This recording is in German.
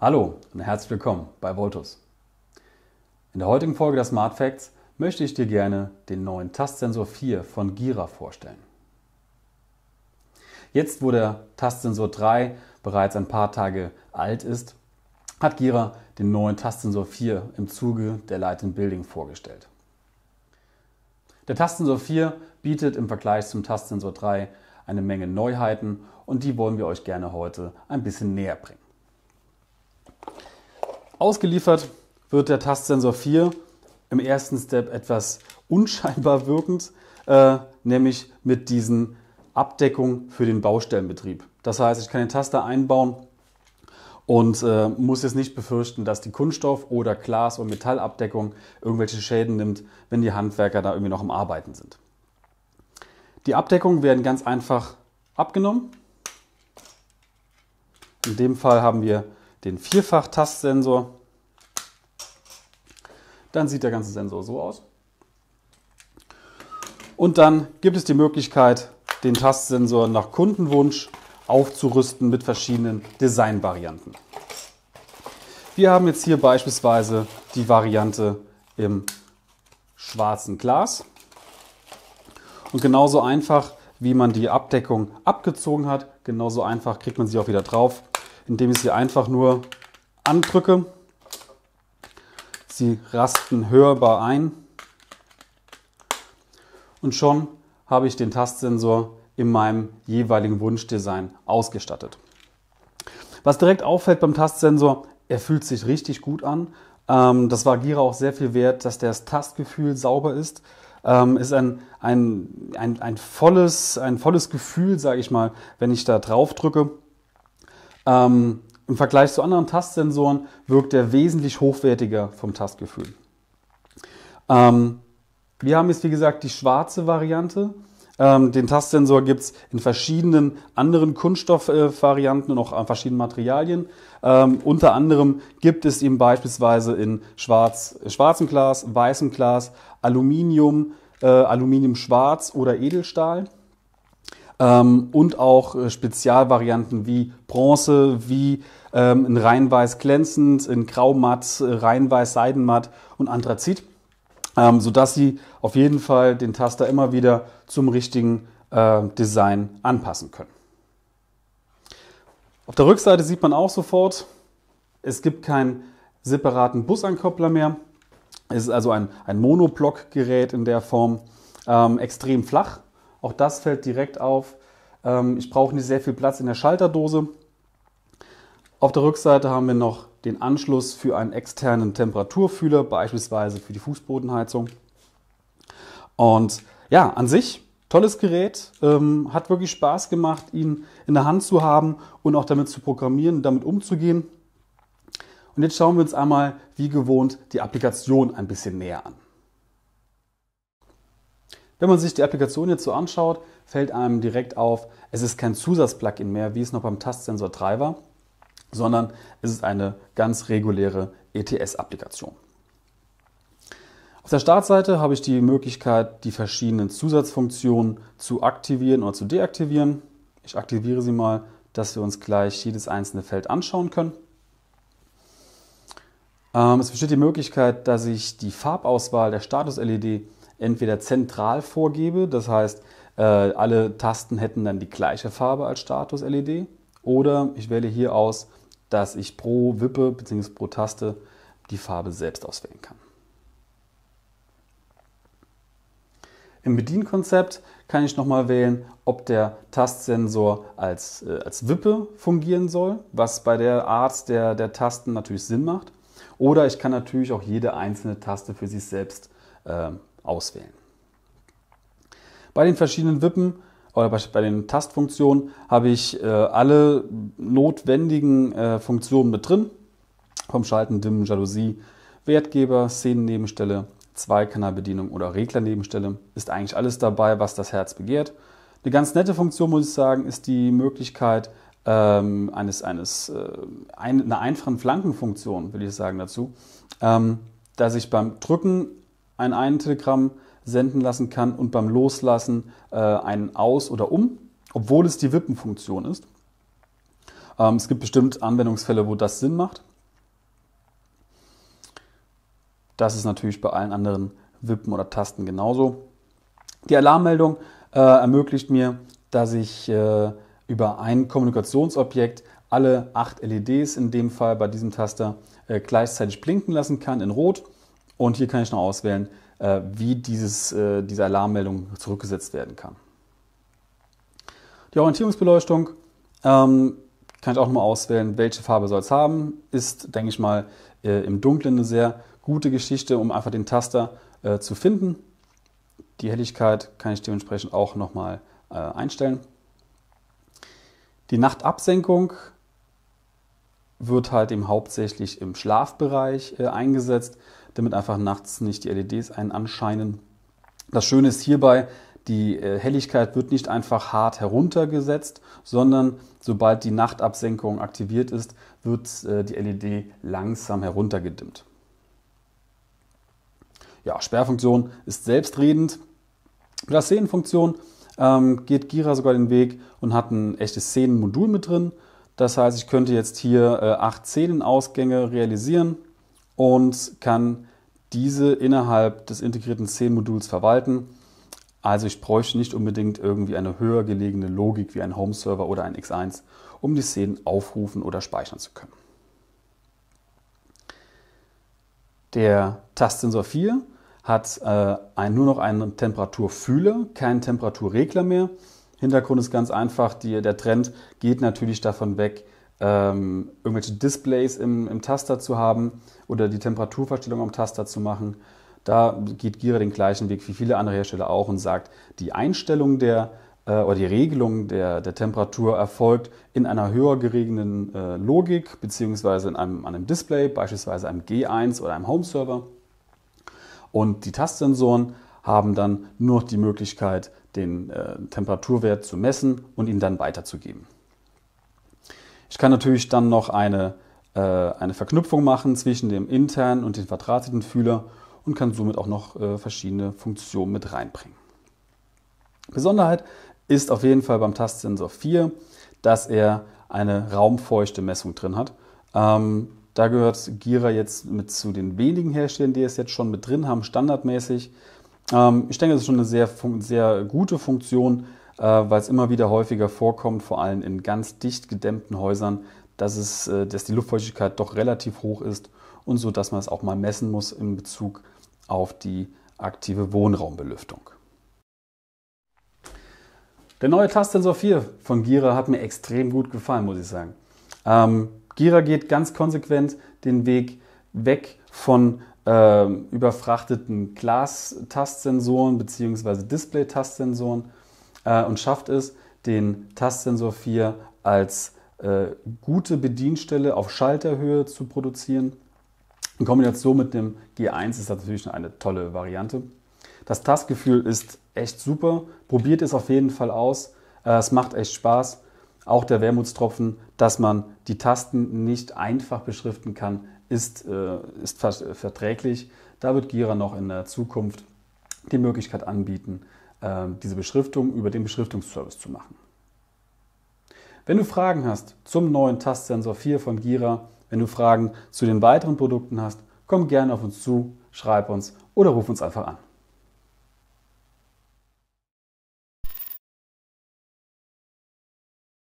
Hallo und herzlich willkommen bei Voltus. In der heutigen Folge der Smart Facts möchte ich dir gerne den neuen Tastsensor 4 von Gira vorstellen. Jetzt, wo der Tastsensor 3 bereits ein paar Tage alt ist, hat Gira den neuen Tastsensor 4 im Zuge der Light in Building vorgestellt. Der Tastsensor 4 bietet im Vergleich zum Tastsensor 3 eine Menge Neuheiten und die wollen wir euch gerne heute ein bisschen näher bringen. Ausgeliefert wird der Tastsensor 4 im ersten Step etwas unscheinbar wirkend, äh, nämlich mit diesen Abdeckungen für den Baustellenbetrieb. Das heißt, ich kann den Taster einbauen und äh, muss jetzt nicht befürchten, dass die Kunststoff- oder Glas- oder Metallabdeckung irgendwelche Schäden nimmt, wenn die Handwerker da irgendwie noch am Arbeiten sind. Die Abdeckungen werden ganz einfach abgenommen. In dem Fall haben wir den Vierfach-Tastsensor. Dann sieht der ganze Sensor so aus. Und dann gibt es die Möglichkeit, den Tastsensor nach Kundenwunsch aufzurüsten mit verschiedenen Designvarianten. Wir haben jetzt hier beispielsweise die Variante im schwarzen Glas. Und genauso einfach, wie man die Abdeckung abgezogen hat, genauso einfach kriegt man sie auch wieder drauf, indem ich sie einfach nur andrücke. Sie rasten hörbar ein. Und schon habe ich den Tastsensor in meinem jeweiligen Wunschdesign ausgestattet. Was direkt auffällt beim Tastsensor, er fühlt sich richtig gut an. Ähm, das war Gira auch sehr viel wert, dass das Tastgefühl sauber ist. Ähm, ist ein, ein, ein, ein, volles, ein volles Gefühl, sage ich mal, wenn ich da drauf drücke. Ähm, Im Vergleich zu anderen Tastsensoren wirkt er wesentlich hochwertiger vom Tastgefühl. Ähm, wir haben jetzt, wie gesagt, die schwarze Variante. Ähm, den Tastsensor gibt es in verschiedenen anderen Kunststoffvarianten und auch an verschiedenen Materialien. Ähm, unter anderem gibt es ihn beispielsweise in schwarz, schwarzem Glas, weißem Glas, Aluminium, äh, Aluminium schwarz oder Edelstahl. Ähm, und auch äh, Spezialvarianten wie Bronze, wie ähm, in reinweiß glänzend, in graumatt, äh, reinweiß seidenmatt und Anthrazit ähm, sodass Sie auf jeden Fall den Taster immer wieder zum richtigen äh, Design anpassen können. Auf der Rückseite sieht man auch sofort, es gibt keinen separaten Busankoppler mehr. Es ist also ein, ein Monoblock-Gerät in der Form, ähm, extrem flach. Auch das fällt direkt auf. Ähm, ich brauche nicht sehr viel Platz in der Schalterdose. Auf der Rückseite haben wir noch den Anschluss für einen externen Temperaturfühler, beispielsweise für die Fußbodenheizung. Und ja, an sich tolles Gerät, ähm, hat wirklich Spaß gemacht, ihn in der Hand zu haben und auch damit zu programmieren, damit umzugehen. Und jetzt schauen wir uns einmal, wie gewohnt, die Applikation ein bisschen näher an. Wenn man sich die Applikation jetzt so anschaut, fällt einem direkt auf, es ist kein Zusatzplugin mehr, wie es noch beim Tastsensor 3 war, sondern es ist eine ganz reguläre ETS-Applikation. Auf der Startseite habe ich die Möglichkeit, die verschiedenen Zusatzfunktionen zu aktivieren oder zu deaktivieren. Ich aktiviere sie mal, dass wir uns gleich jedes einzelne Feld anschauen können. Ähm, es besteht die Möglichkeit, dass ich die Farbauswahl der Status-LED entweder zentral vorgebe, das heißt, äh, alle Tasten hätten dann die gleiche Farbe als Status-LED, oder ich wähle hier aus, dass ich pro Wippe bzw. pro Taste die Farbe selbst auswählen kann. Im Bedienkonzept kann ich nochmal wählen, ob der Tastsensor als, äh, als Wippe fungieren soll, was bei der Art der, der Tasten natürlich Sinn macht. Oder ich kann natürlich auch jede einzelne Taste für sich selbst äh, auswählen. Bei den verschiedenen Wippen oder bei, den Tastfunktionen habe ich äh, alle notwendigen äh, Funktionen mit drin. Vom Schalten, Dimmen, Jalousie, Wertgeber, Szenennebenstelle, Zweikanalbedienung oder Reglernebenstelle. Ist eigentlich alles dabei, was das Herz begehrt. Eine ganz nette Funktion, muss ich sagen, ist die Möglichkeit ähm, eines, eines, äh, ein, einer einfachen Flankenfunktion, will ich sagen dazu, ähm, dass ich beim Drücken ein ein Telegramm senden lassen kann und beim Loslassen äh, ein Aus oder Um, obwohl es die Wippenfunktion ist. Ähm, es gibt bestimmt Anwendungsfälle, wo das Sinn macht. Das ist natürlich bei allen anderen Wippen oder Tasten genauso. Die Alarmmeldung äh, ermöglicht mir, dass ich äh, über ein Kommunikationsobjekt alle acht LEDs, in dem Fall bei diesem Taster, äh, gleichzeitig blinken lassen kann in Rot. Und hier kann ich noch auswählen, äh, wie dieses, äh, diese Alarmmeldung zurückgesetzt werden kann. Die Orientierungsbeleuchtung ähm, kann ich auch nochmal auswählen, welche Farbe soll es haben. Ist, denke ich mal, äh, im Dunkeln eine sehr gute Geschichte, um einfach den Taster zu finden. Die Helligkeit kann ich dementsprechend auch nochmal äh, einstellen. Die Nachtabsenkung wird halt eben hauptsächlich im Schlafbereich eingesetzt, damit einfach nachts nicht die LEDs einen anscheinen. Das Schöne ist hierbei, die äh, Helligkeit wird nicht einfach hart heruntergesetzt, sondern sobald die Nachtabsenkung aktiviert ist, wird äh, die LED langsam heruntergedimmt. Ja, Sperrfunktion ist selbstredend. Mit der Szenenfunktion ähm, geht Gira sogar den Weg und hat ein echtes Szenenmodul mit drin. Das heißt, ich könnte jetzt hier äh, acht Szenenausgänge realisieren und kann diese innerhalb des integrierten Szenenmoduls verwalten. Also ich bräuchte nicht unbedingt irgendwie eine höher gelegene Logik wie ein Home-Server oder ein X1, um die Szenen aufrufen oder speichern zu können. Der Tastsensor 4 hat äh, ein, nur noch einen Temperaturfühler, keinen Temperaturregler mehr. Hintergrund ist ganz einfach, die, der Trend geht natürlich davon weg, ähm, irgendwelche Displays im, im, Taster zu haben oder die Temperaturverstellung am Taster zu machen. Da geht Gira den gleichen Weg wie viele andere Hersteller auch und sagt, die Einstellung der äh, oder die Regelung der, der Temperatur erfolgt in einer höher geregelten äh, Logik beziehungsweise in einem, einem Display, beispielsweise einem G1 oder einem Home Server. Und die Tastsensoren haben dann nur noch die Möglichkeit, den äh, Temperaturwert zu messen und ihn dann weiterzugeben. Ich kann natürlich dann noch eine, äh, eine Verknüpfung machen zwischen dem internen und dem verdrahteten Fühler und kann somit auch noch äh, verschiedene Funktionen mit reinbringen. Besonderheit ist auf jeden Fall beim Tastsensor 4, dass er eine raumfeuchte Messung drin hat. Ähm, da gehört Gira jetzt mit zu den wenigen Herstellern, die es jetzt schon mit drin haben, standardmäßig. Ähm, ich denke, das ist schon eine sehr, sehr gute Funktion, weil es immer wieder häufiger vorkommt, vor allem in ganz dicht gedämmten Häusern, dass, es, äh, dass die Luftfeuchtigkeit doch relativ hoch ist und so, dass man es auch mal messen muss in Bezug auf die aktive Wohnraumbelüftung. Der neue Tastsensor 4 von Gira hat mir extrem gut gefallen, muss ich sagen. Ähm, Gira geht ganz konsequent den Weg weg von äh, überfrachteten Glas-Tastsensoren bzw. Display-Tastsensoren äh, und schafft es, den Tastsensor 4 als äh, gute Bedienstelle auf Schalterhöhe zu produzieren. In Kombination mit dem G1 ist das natürlich eine tolle Variante. Das Tastgefühl ist echt super. Probiert es auf jeden Fall aus. Äh, es macht echt Spaß. Auch der Wermutstropfen, dass man die Tasten nicht einfach beschriften kann, ist, äh, ist verträglich. Da wird Gira noch in der Zukunft die Möglichkeit anbieten, diese Beschriftung über den Beschriftungsservice zu machen. Wenn du Fragen hast zum neuen Tastsensor 4 von Gira, wenn du Fragen zu den weiteren Produkten hast, komm gerne auf uns zu, schreib uns oder ruf uns einfach an.